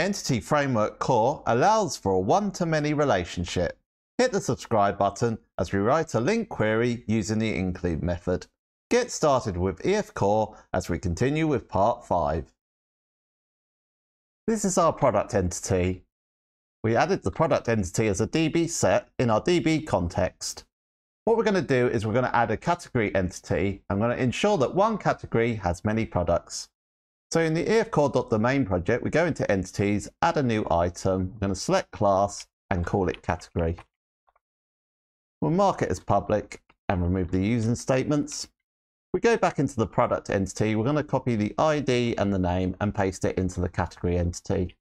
Entity Framework Core allows for a one-to-many relationship. Hit the subscribe button as we write a LINQ query using the include method. Get started with EF Core as we continue with part 5. This is our product entity. We added the product entity as a DB set in our DB context. What we're going to do is we're going to add a category entity. I'm going to ensure that one category has many products. So in the efcore.domain project, we go into entities, add a new item. I'm going to select class and call it category. We'll mark it as public and remove the using statements. We go back into the product entity. We're going to copy the ID and the name and paste it into the category entity.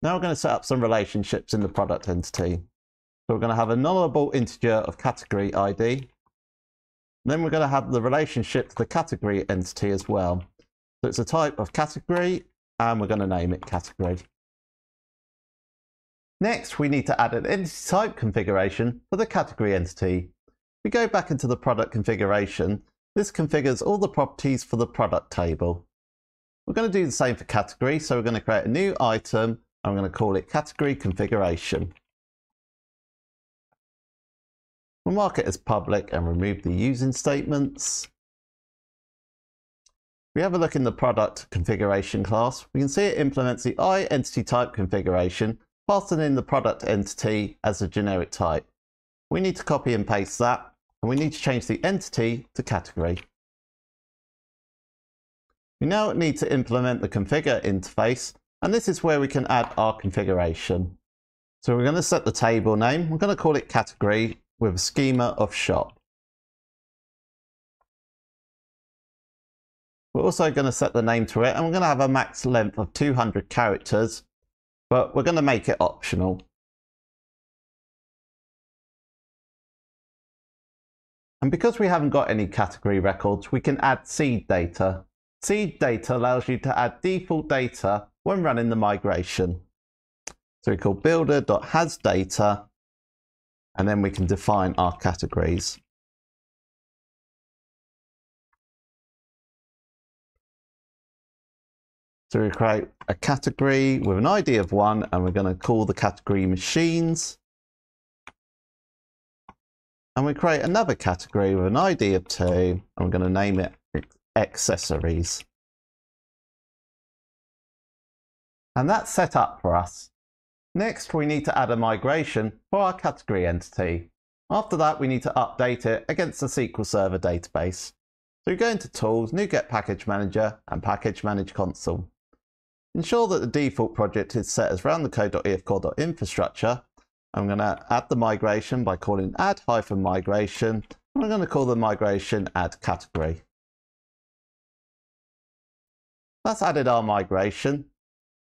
Now we're going to set up some relationships in the product entity. So we're going to have a nullable integer of category ID. Then we're going to have the relationship to the category entity as well. So it's a type of category and we're going to name it category. Next, we need to add an entity type configuration for the category entity. We go back into the product configuration. This configures all the properties for the product table. We're going to do the same for category. So we're going to create a new item. I'm going to call it category configuration. We'll mark it as public and remove the using statements. We have a look in the product configuration class. We can see it implements the I entity type configuration, passing in the product entity as a generic type. We need to copy and paste that, and we need to change the entity to category. We now need to implement the configure interface, and this is where we can add our configuration. So we're going to set the table name. We're going to call it category with a schema of shop. We're also going to set the name to it and we're going to have a max length of 200 characters, but we're going to make it optional. And because we haven't got any category records, we can add seed data. Seed data allows you to add default data when running the migration. So we call builder.hasData and then we can define our categories. So we create a category with an ID of one, and we're going to call the category machines. And we create another category with an ID of two, and we're going to name it accessories. And that's set up for us. Next, we need to add a migration for our category entity. After that, we need to update it against the SQL Server database. So we go into Tools, NuGet Package Manager, and Package Manage Console. Ensure that the default project is set as roundthecode.efcore.infrastructure. I'm going to add the migration by calling add-migration. I'm going to call the migration add category. That's added our migration.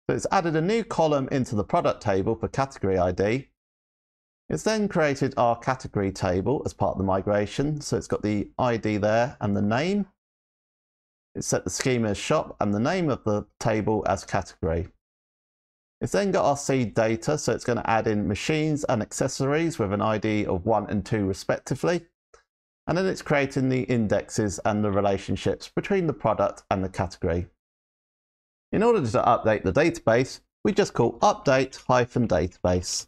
So it's added a new column into the product table for category ID. It's then created our category table as part of the migration. So it's got the ID there and the name. Set the schema as shop and the name of the table as category. It's then got our seed data, so it's going to add in machines and accessories with an ID of 1 and 2 respectively. And then it's creating the indexes and the relationships between the product and the category. In order to update the database, we just call update-database.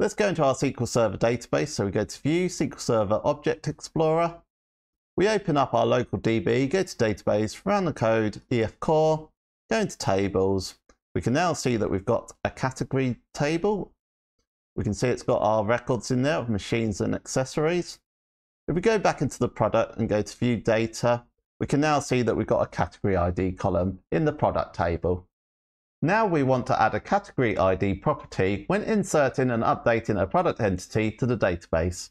Let's go into our SQL Server database. So we go to View, SQL Server Object Explorer. We open up our local DB, go to Database, roundthecode, EF Core, go into Tables. We can now see that we've got a category table. We can see it's got our records in there of machines and accessories. If we go back into the product and go to view data, we can now see that we've got a category ID column in the product table. Now we want to add a category ID property when inserting and updating a product entity to the database.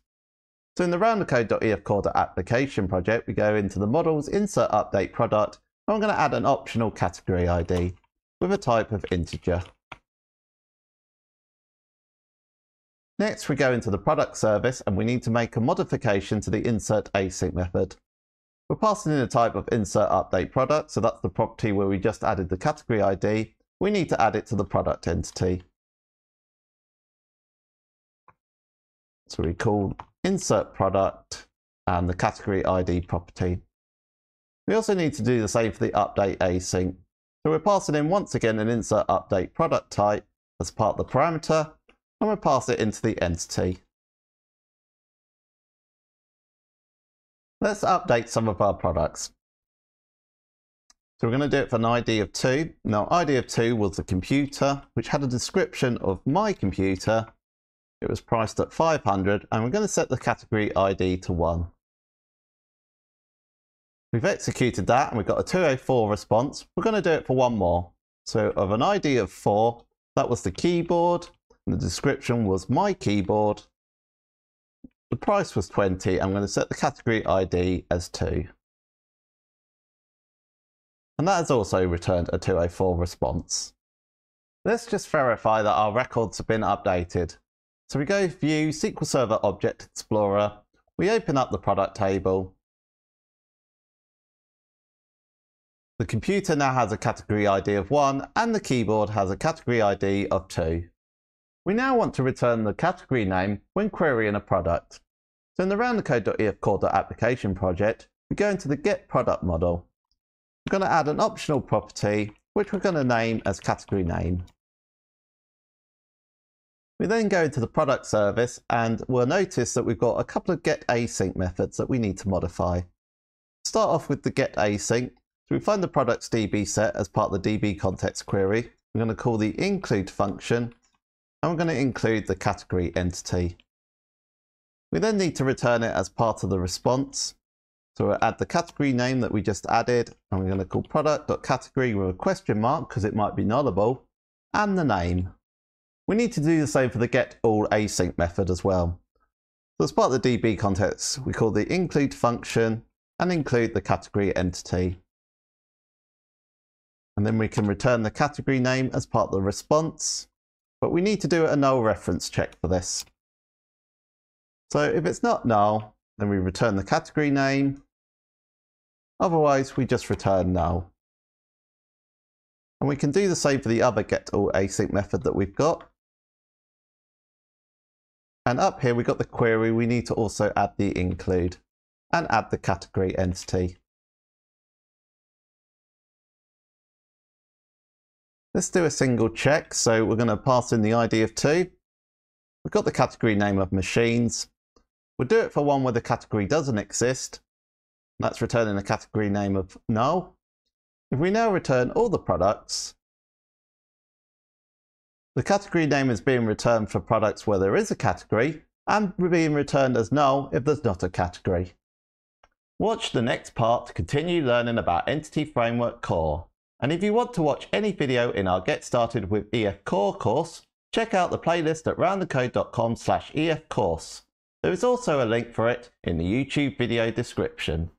So in the roundthecode.efcore.application project, we go into the models, insert update product, and I'm going to add an optional category ID with a type of integer. Next, we go into the product service and we need to make a modification to the insert async method. We're passing in a type of insert update product, so that's the property where we just added the category ID. We need to add it to the product entity. So we call insert product and the category ID property. We also need to do the same for the update async. So we're passing in once again an insert update product type as part of the parameter, and we'll pass it into the entity. Let's update some of our products. So we're going to do it for an ID of 2. Now ID of 2 was the computer, which had a description of my computer. It was priced at 500 and we're going to set the category ID to 1. We've executed that and we've got a 204 response. We're going to do it for one more. So of an ID of 4, that was the keyboard. And the description was my keyboard. The price was 20. I'm going to set the category ID as 2. And that has also returned a 204 response. Let's just verify that our records have been updated. So we go View SQL Server Object Explorer. We open up the product table. The computer now has a category ID of 1 and the keyboard has a category ID of 2. We now want to return the category name when querying a product. So in the roundthecode.efcore.application project, we go into the Get Product model. Going to add an optional property, which we're going to name as category name. We then go into the product service and we'll notice that we've got a couple of get async methods that we need to modify. Start off with the get async. So we find the products DB set as part of the DB context query. We're going to call the include function and we're going to include the category entity. We then need to return it as part of the response. So we'll add the category name that we just added and we're going to call product.category with a question mark because it might be nullable and the name. We need to do the same for the get all async method as well. So as part of the DB context, we call the include function and include the category entity. And then we can return the category name as part of the response but we need to do a null reference check for this. So if it's not null, then we return the category name. Otherwise, we just return null. And we can do the same for the other get all async method that we've got. And up here, we've got the query. We need to also add the include and add the category entity. Let's do a single check. So we're going to pass in the ID of 2. We've got the category name of machines. We'll do it for one where the category doesn't exist. That's returning the category name of null. If we now return all the products, the category name is being returned for products where there is a category and being returned as null if there's not a category. Watch the next part to continue learning about Entity Framework Core. And if you want to watch any video in our Get Started with EF Core course, check out the playlist at roundthecode.com slash efcourse. There is also a link for it in the YouTube video description.